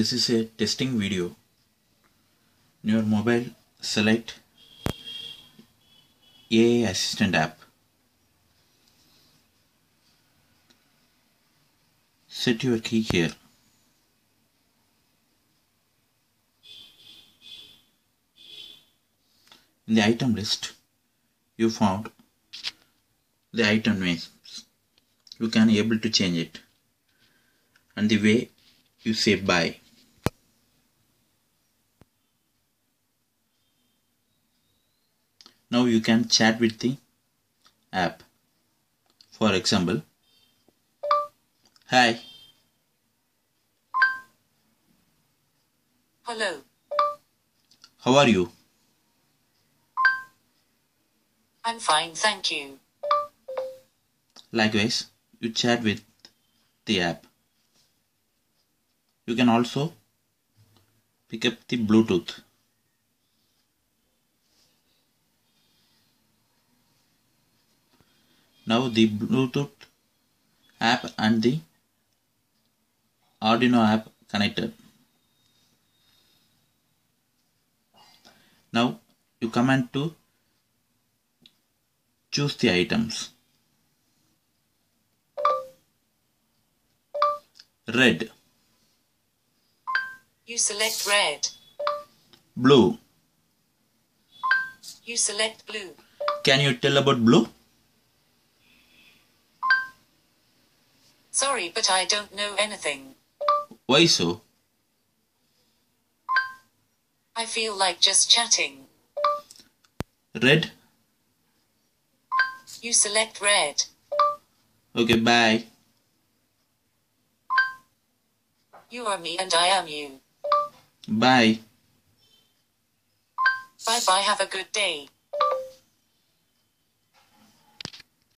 This is a testing video. In your mobile, select AI Assistant app. Set your key here. In the item list, you found the item names. You can able to change it. And the way you say buy. Now you can chat with the app. For example, Hi, Hello. how are you? I'm fine, thank you. Likewise, you chat with the app. You can also pick up the Bluetooth. Now the Bluetooth app and the Arduino app connected. Now you command to choose the items. Red, You select red. blue. You select blue. Can you tell about blue? Sorry, but I don't know anything. Why so? I feel like just chatting. Red? You select red. Okay, bye. You are me and I am you. Bye. Bye bye, have a good day.